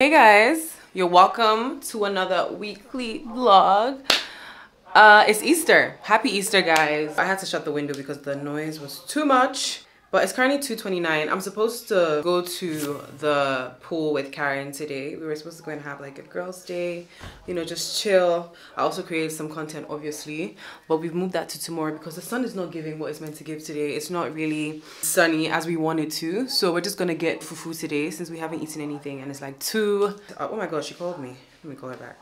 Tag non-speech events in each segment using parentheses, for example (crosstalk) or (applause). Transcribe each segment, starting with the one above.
Hey guys, you're welcome to another weekly vlog. Uh, it's Easter. Happy Easter, guys. I had to shut the window because the noise was too much. But it's currently 2.29. I'm supposed to go to the pool with Karen today. We were supposed to go and have like a girls day, you know, just chill. I also created some content, obviously. But we've moved that to tomorrow because the sun is not giving what it's meant to give today. It's not really sunny as we wanted to. So we're just gonna get fufu today since we haven't eaten anything and it's like 2. Oh my god, she called me. Let me call her back.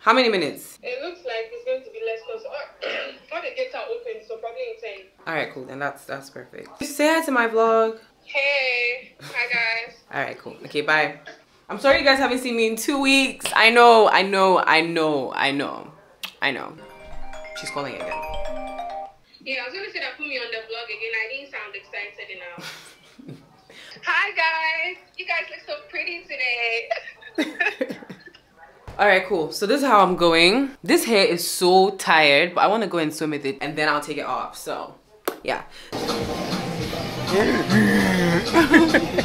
How many minutes? It looks like it's going to be less because oh, (clears throat) all, all the gates are open, so probably in 10. All right, cool. Then that's that's perfect. Say hi to my vlog. Hey, hi guys. All right, cool. Okay, bye. I'm sorry you guys haven't seen me in two weeks. I know, I know, I know, I know, I know. She's calling again. Yeah, I was going to say that put me on the vlog again. I didn't sound excited enough. (laughs) hi guys. You guys look so pretty today. (laughs) All right, cool. So this is how I'm going. This hair is so tired, but I want to go and swim with it and then I'll take it off. So, yeah. (laughs)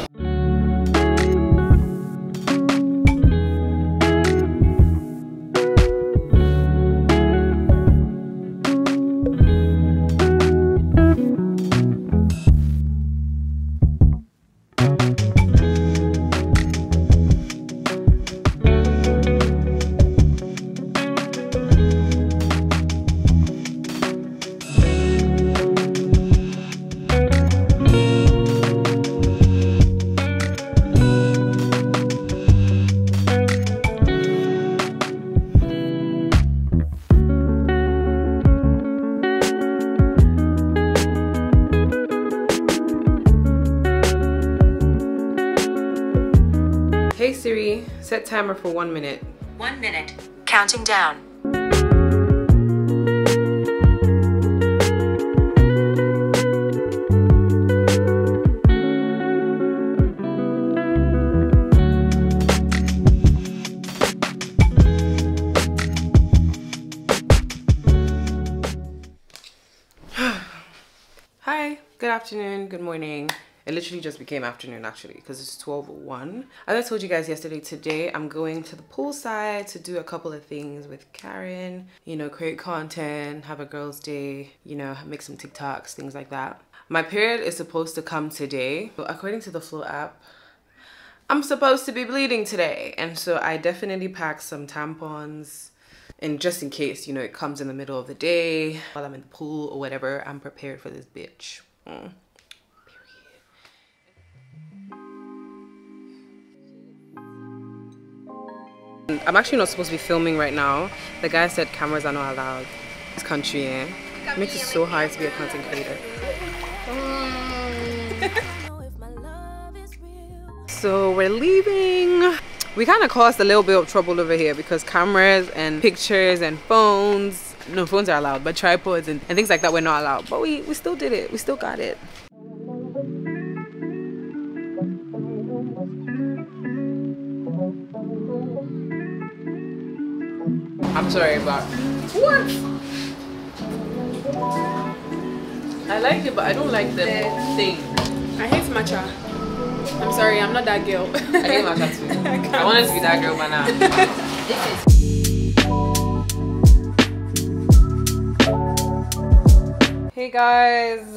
Hey Siri, set timer for one minute. One minute. Counting down. (sighs) Hi, good afternoon, good morning. It literally just became afternoon actually because it's 12.01. As I told you guys yesterday, today I'm going to the poolside to do a couple of things with Karen. You know, create content, have a girls day, you know, make some TikToks, things like that. My period is supposed to come today. According to the Flo app, I'm supposed to be bleeding today. And so I definitely packed some tampons and just in case, you know, it comes in the middle of the day while I'm in the pool or whatever, I'm prepared for this bitch. Mm. I'm actually not supposed to be filming right now. The guy said cameras are not allowed. This country, eh? It makes it so hard to be a content creator. so we're leaving we kind of caused a little bit of trouble over here because cameras and pictures and phones no phones are allowed but tripods and, and things like that were not allowed but we we still did it we still got it sorry but what i like it but i don't like the thing I hate matcha. I'm sorry, I'm not that girl. i hate matcha too (laughs) i wanted to be that girl by now (laughs) Hey guys,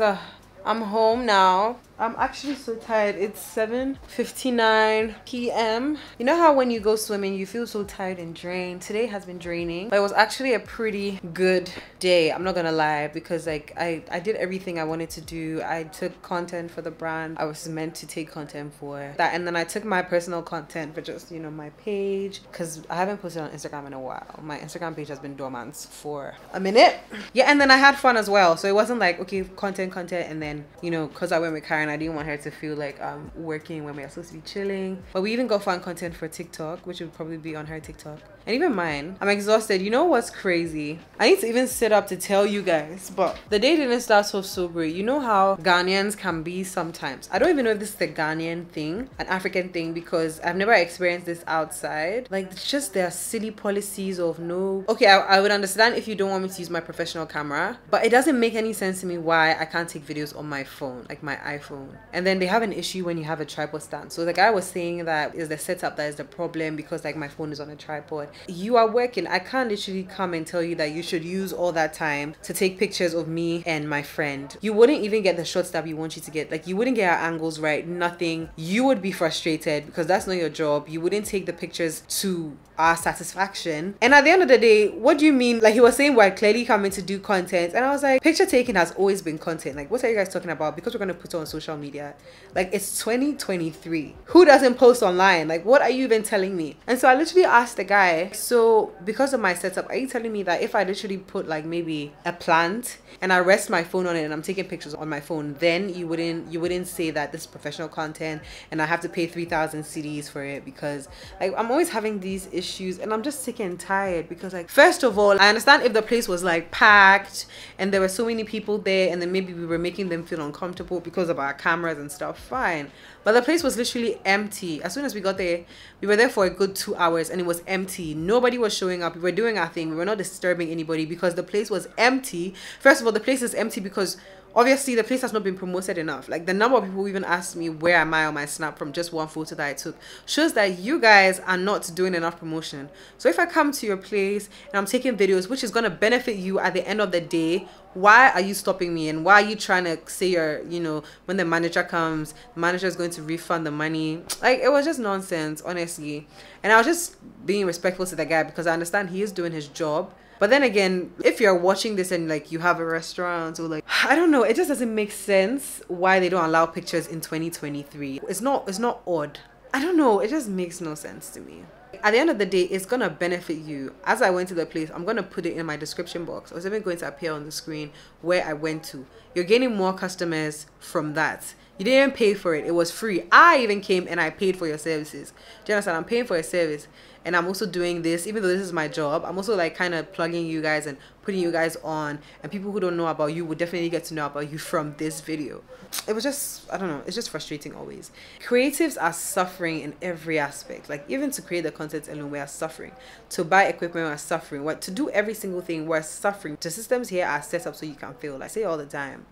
I'm home now. I'm actually so tired. It's 7:59 p.m. You know how when you go swimming you feel so tired and drained? Today has been draining, but it was actually a pretty good day. I'm not gonna lie because like I I did everything I wanted to do. I took content for the brand I was meant to take content for that, and then I took my personal content for just you know my page because I haven't posted on Instagram in a while. My Instagram page has been dormant for a minute. Yeah, and then I had fun as well. So it wasn't like okay content content and then you know because I went with Karen I didn't want her to feel like I'm working when we're supposed to be chilling. But we even got fun content for TikTok, which would probably be on her TikTok. And even mine. I'm exhausted. You know what's crazy? I need to even sit up to tell you guys, but the day didn't start so sober. You know how Ghanaians can be sometimes. I don't even know if this is a Ghanaian thing, an African thing, because I've never experienced this outside. Like, it's just their silly policies of no. Okay, I, I would understand if you don't want me to use my professional camera, but it doesn't make any sense to me why I can't take videos on my phone, like my iPhone And then they have an issue when you have a tripod stand. So the guy was saying that is the setup that is the problem because like my phone is on a tripod. You are working. I can't literally come and tell you that you should use all that time to take pictures of me and my friend. You wouldn't even get the shots that we want you to get. Like you wouldn't get our angles right, nothing. You would be frustrated because that's not your job. You wouldn't take the pictures to our satisfaction. And at the end of the day, what do you mean? Like he was saying, we're clearly coming to do content. And I was like, picture taking has always been content. Like, what are you guys talking about? Because we're to put it on social media. Like, it's 2023. Who doesn't post online? Like, what are you even telling me? And so I literally asked the guy, so because of my setup, are you telling me that if I literally put like maybe a plant and I rest my phone on it and I'm taking pictures on my phone, then you wouldn't you wouldn't say that this is professional content and I have to pay 3,000 cedis for it because like I'm always having these issues and I'm just sick and tired because like first of all, I understand if the place was like packed and there were so many people there and then maybe we were making them feel uncomfortable because of our cameras and stuff, fine. But the place was literally empty. As soon as we got there, we were there for a good two hours and it was empty. Nobody was showing up. We were doing our thing. We were not disturbing anybody because the place was empty. First of all, the place is empty because obviously the place has not been promoted enough. Like the number of people who even asked me where am i on my snap from just one photo that i took shows that you guys are not doing enough promotion. So if i come to your place and i'm taking videos which is going to benefit you at the end of the day why are you stopping me? And why are you trying to say you're you know when the manager comes the manager is going to refund the money? Like it was just nonsense honestly. And i was just being respectful to the guy because i understand he is doing his job but then again, if you're watching this and like you have a restaurant or like (sighs) I don't know, it just doesn't make sense why they don't allow pictures in 2023. It's not it's not odd. I don't know, it just makes no sense to me. At the end of the day, it's gonna benefit you. As I went to the place, I'm gonna put it in my description box. It's even going to appear on the screen where I went to. You're gaining more customers from that. You didn't pay for it. It was free. I even came and I paid for your services. Do you understand? I'm paying for a service and I'm also doing this, even though this is my job, I'm also like kind of plugging you guys and putting you guys on. And people who don't know about you will definitely get to know about you from this video. It was just, I don't know, it's just frustrating always. Creatives are suffering in every aspect. Like even to create the content alone, we are suffering. To buy equipment, we're suffering. What to do every single thing, we're suffering. The systems here are set up so you can feel. I say all the time.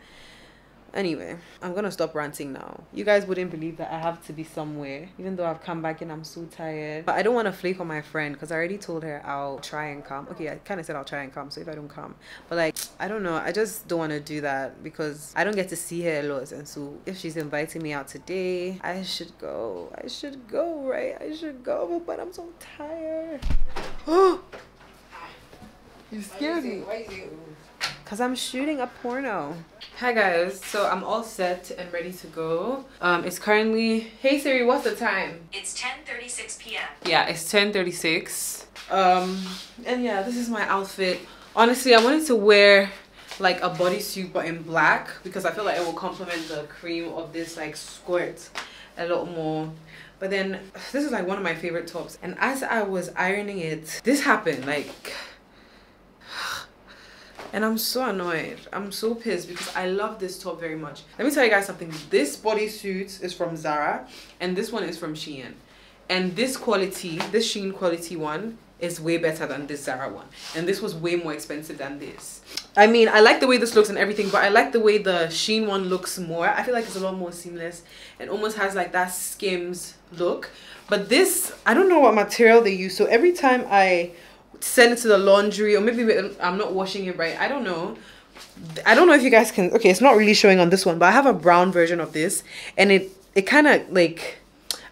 Anyway, I'm gonna stop ranting now. You guys wouldn't believe that I have to be somewhere, even though I've come back and I'm so tired. But I don't want to flake on my friend because I already told her I'll try and come. Okay, I kind of said I'll try and come. So if I don't come, but like I don't know, I just don't want to do that because I don't get to see her a lot. And so if she's inviting me out today, I should go. I should go, right? I should go, but I'm so tired. Oh, (gasps) (gasps) you scared me. Cause I'm shooting a porno. Hi guys, so I'm all set and ready to go. Um, it's currently, hey Siri, what's the time? It's 10:36 p.m. Yeah, it's 10:36. Um, and yeah, this is my outfit. Honestly, I wanted to wear like a bodysuit but in black because I feel like it will complement the cream of this like skirt a lot more. But then this is like one of my favorite tops. And as I was ironing it, this happened like and I'm so annoyed. I'm so pissed because I love this top very much. Let me tell you guys something. This bodysuit is from Zara and this one is from Shein. And this quality, this Shein quality one is way better than this Zara one. And this was way more expensive than this. I mean, I like the way this looks and everything, but I like the way the Shein one looks more. I feel like it's a lot more seamless and almost has like that skims look. But this, I don't know what material they use. So every time I send it to the laundry or maybe I'm not washing it right. I don't know. I don't know if you guys can okay, it's not really showing on this one, but I have a brown version of this and it it kind of like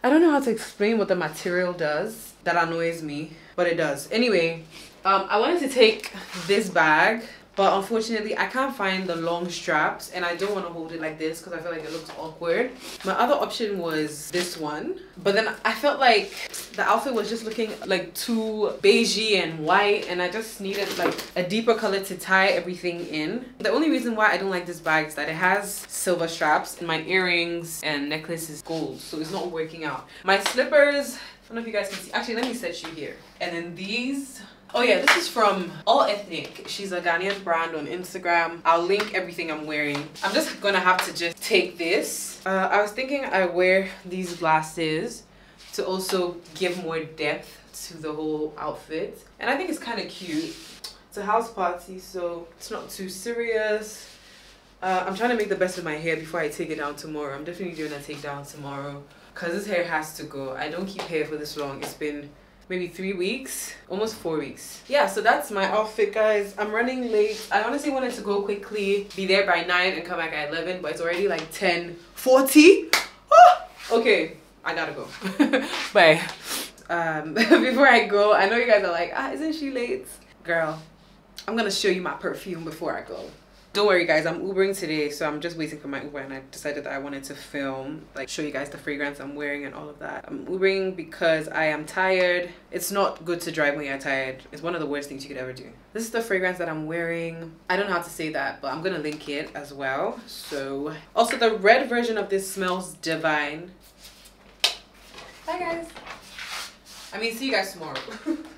I don't know how to explain what the material does that annoys me, but it does. Anyway, um I wanted to take this bag but unfortunately I can't find the long straps and I don't want to hold it like this because I feel like it looks awkward. My other option was this one but then I felt like the outfit was just looking like too beigey and white and I just needed like a deeper color to tie everything in. The only reason why I don't like this bag is that it has silver straps and my earrings and necklace is gold so it's not working out. My slippers, I don't know if you guys can see, actually let me set you here. And then these Oh yeah, this is from All Ethnic. She's a Ghanaian brand on Instagram. I'll link everything I'm wearing. I'm just gonna have to just take this. Uh, I was thinking I wear these glasses to also give more depth to the whole outfit. And I think it's kind of cute. It's a house party, so it's not too serious. Uh, I'm trying to make the best of my hair before I take it down tomorrow. I'm definitely doing a takedown tomorrow because this hair has to go. I don't keep hair for this long. It's been maybe three weeks, almost four weeks. Yeah, so that's my outfit, guys. I'm running late. I honestly wanted to go quickly, be there by 9 and come back at 11, but it's already like 10.40. Ah! Okay, I gotta go. (laughs) Bye. Um, (laughs) before I go, I know you guys are like, ah, isn't she late? Girl, I'm gonna show you my perfume before I go don't worry guys i'm ubering today so i'm just waiting for my uber and i decided that i wanted to film like show you guys the fragrance i'm wearing and all of that. I'm ubering because i am tired. It's not good to drive when you're tired. It's one of the worst things you could ever do. This is the fragrance that i'm wearing. I don't know how to say that but i'm gonna link it as well. So also the red version of this smells divine. Bye guys. I mean see you guys tomorrow (laughs)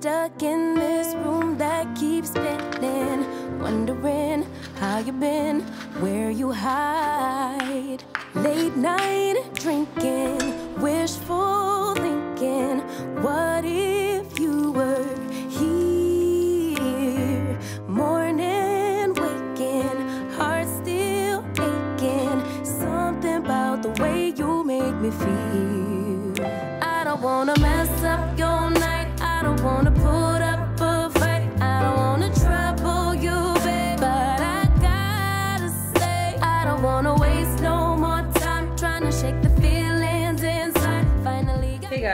Stuck in this room that keeps spinning. Wondering how you been, where you hide. Late night drinking, wishful thinking. What if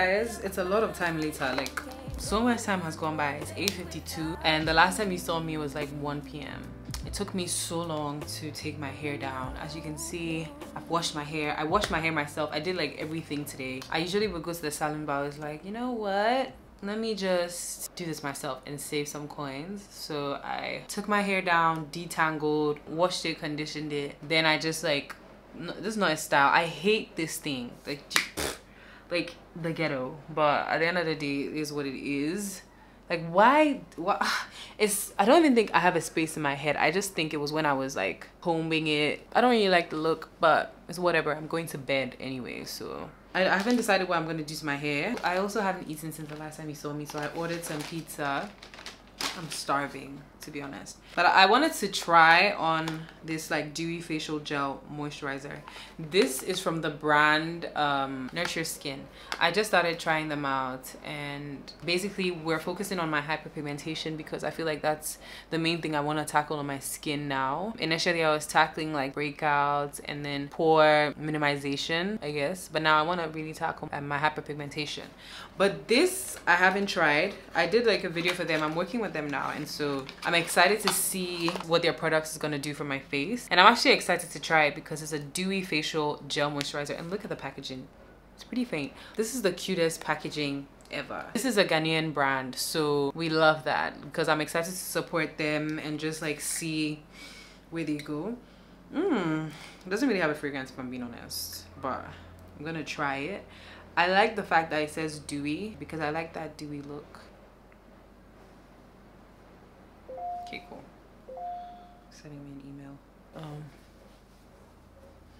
guys, it's a lot of time later. Like, so much time has gone by. It's 8.52 and the last time you saw me was like 1 p.m. It took me so long to take my hair down. As you can see, I've washed my hair. I washed my hair myself. I did like everything today. I usually would go to the salon, but I was like, you know what? Let me just do this myself and save some coins. So I took my hair down, detangled, washed it, conditioned it. Then I just like, no, this is not a style. I hate this thing. Like, like the ghetto. But at the end of the day it is what it is. Like why what (sighs) it's i don't even think i have a space in my head. I just think it was when i was like combing it. I don't really like the look but it's whatever. I'm going to bed anyway so. I, haven't decided what i'm going to do to my hair. I also haven't eaten since the last time you saw me so i ordered some pizza. I'm starving to be honest. But i wanted to try on this like dewy facial gel moisturizer. This is from the brand um nurture skin. I just started trying them out and basically we're focusing on my hyperpigmentation because i feel like that's the main thing i want to tackle on my skin now. Initially i was tackling like breakouts and then pore minimization i guess. But now i want to really tackle uh, my hyperpigmentation. But this i haven't tried. I did like a video for them. I'm working with them now and so i'm excited to see what their products is to do for my face. And i'm actually excited to try it because it's a dewy facial gel moisturizer. And look at the packaging. It's pretty faint. This is the cutest packaging ever. This is a ghanaian brand so we love that because i'm excited to support them and just like see where they go. Mm, it doesn't really have a fragrance if i'm being honest but i'm gonna try it. I like the fact that it says dewy because i like that dewy look okay cool. Sending me an email. Um.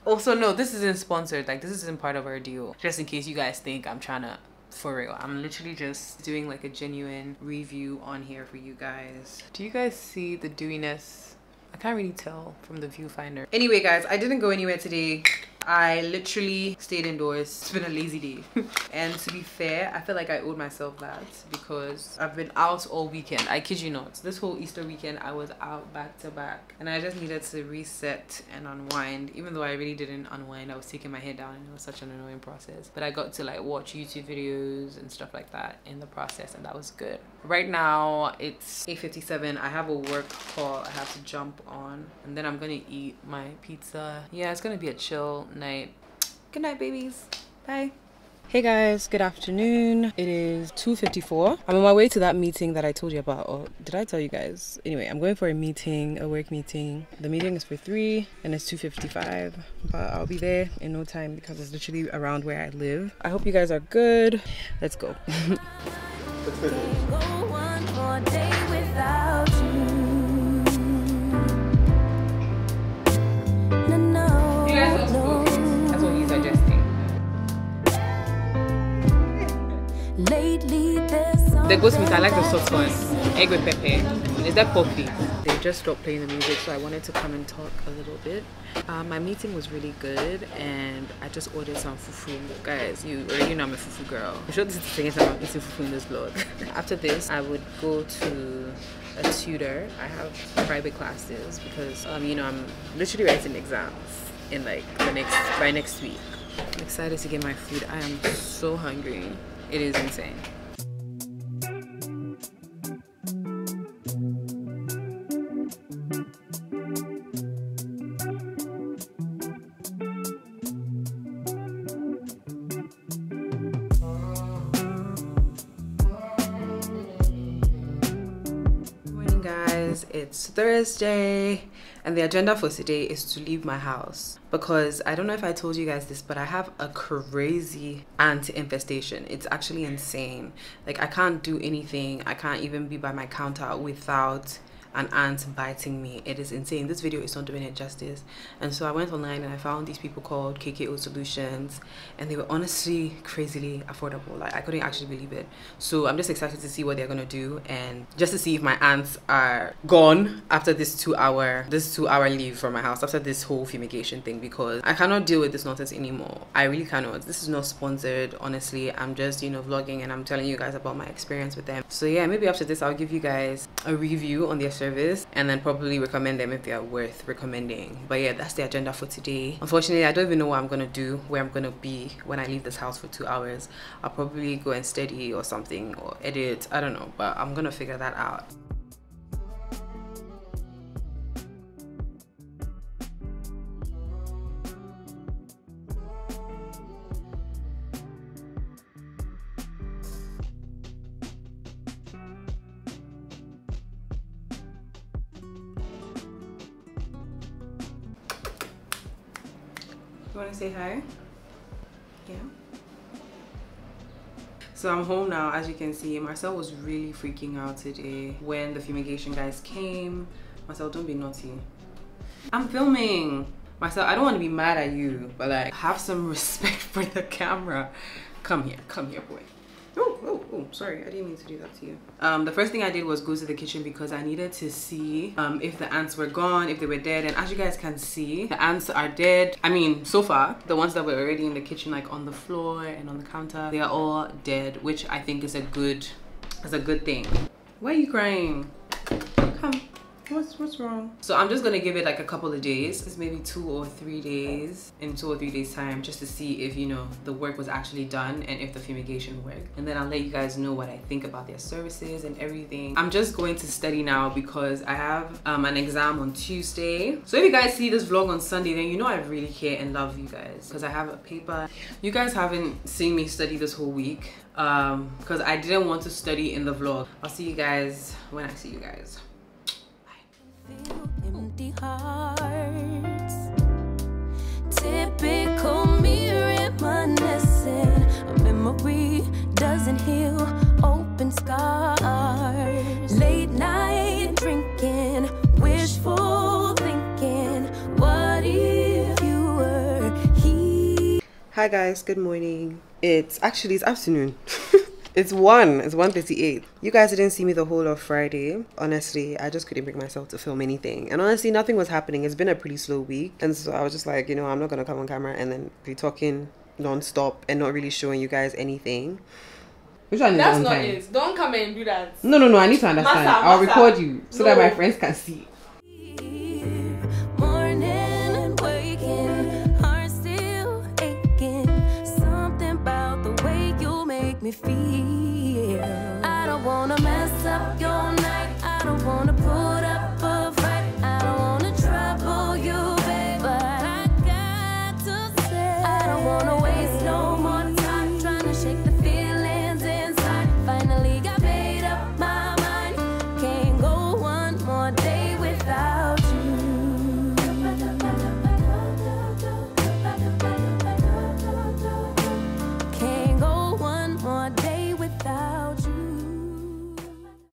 Also no this isn't sponsored. Like this isn't part of our deal. Just in case you guys think i'm trying to for real. I'm literally just doing like a genuine review on here for you guys. Do you guys see the dewiness? I can't really tell from the viewfinder. Anyway guys i didn't go anywhere today I literally stayed indoors. It's been a lazy day. (laughs) and to be fair, I feel like I owed myself that because I've been out all weekend. I kid you not. This whole Easter weekend, I was out back to back. And I just needed to reset and unwind. Even though I really didn't unwind, I was taking my head down and it was such an annoying process. But I got to like watch YouTube videos and stuff like that in the process and that was good. Right now, it's 8.57. I have a work call I have to jump on. And then I'm gonna eat my pizza. Yeah, it's gonna be a chill night. Good night, babies. Bye. Hey guys, good afternoon. It is 2:54. I'm on my way to that meeting that I told you about. Or did I tell you guys? Anyway, I'm going for a meeting, a work meeting. The meeting is for 3 and it's 2:55, but I'll be there in no time because it's literally around where I live. I hope you guys are good. Let's go. (laughs) The ghost meat, I like the soft one. Egg with pepper. Is that coffee? They just stopped playing the music, so I wanted to come and talk a little bit. Um, my meeting was really good, and I just ordered some fufu. Guys, you already know I'm a fufu girl. I'm sure this is the second time I'm eating fufu in this vlog. (laughs) After this, I would go to a tutor. I have private classes because, um, you know, I'm literally writing exams in like the next by next week. I'm excited to get my food. I am so hungry. It is insane. Thursday and the agenda for today is to leave my house. Because i don't know if i told you guys this but i have a crazy ant infestation it's actually insane. Like i can't do anything. I can't even be by my counter without an ant biting me. It is insane. This video is not doing it justice. And so i went online and i found these people called kko solutions and they were honestly crazily affordable. Like i couldn't actually believe it. So i'm just excited to see what they're gonna do and just to see if my ants are gone after this two hour this two hour leave from my house after this whole fumigation thing because i cannot deal with this nonsense anymore. I really cannot. This is not sponsored honestly. I'm just you know vlogging and i'm telling you guys about my experience with them. So yeah maybe after this i'll give you guys a review on their service and then probably recommend them if they are worth recommending. But yeah that's the agenda for today. Unfortunately i don't even know what i'm gonna do where i'm gonna be when i leave this house for two hours. I'll probably go and study or something or edit i don't know but i'm gonna figure that out say hi? Yeah. So I'm home now, as you can see. Marcel was really freaking out today when the fumigation guys came. Marcel, don't be naughty. I'm filming. Marcel, I don't want to be mad at you, but like, have some (laughs) respect for the camera. Come here, come here, boy. Oh, sorry, I didn't mean to do that to you. Um, the first thing I did was go to the kitchen because I needed to see um, if the ants were gone, if they were dead. And as you guys can see, the ants are dead. I mean, so far, the ones that were already in the kitchen, like on the floor and on the counter, they are all dead, which I think is a good, is a good thing. Why are you crying? Come. What's what's wrong? So I'm just gonna give it like a couple of days. It's maybe two or three days in two or three days time just to see if you know the work was actually done and if the fumigation worked. And then I'll let you guys know what I think about their services and everything. I'm just going to study now because I have um, an exam on Tuesday. So if you guys see this vlog on Sunday, then you know I really care and love you guys because I have a paper. You guys haven't seen me study this whole week um because I didn't want to study in the vlog. I'll see you guys when I see you guys. Empty hearts. Typical me reminiscing. A memory doesn't heal open scars. Late night drinking, wishful thinking. What if you were here? Hi guys, good morning. It's actually it's afternoon. (laughs) it's one. It's 1.38. You guys didn't see me the whole of Friday. Honestly, I just couldn't bring myself to film anything. And honestly, nothing was happening. It's been a pretty slow week. And so I was just like, you know, I'm not gonna come on camera and then be talking non-stop and not really showing you guys anything. Which one is That's on not time? it. Don't come and do that. No, no, no. I need to understand. Massa, I'll massa. record you so that my friends can see. Me feel. I don't wanna mess up your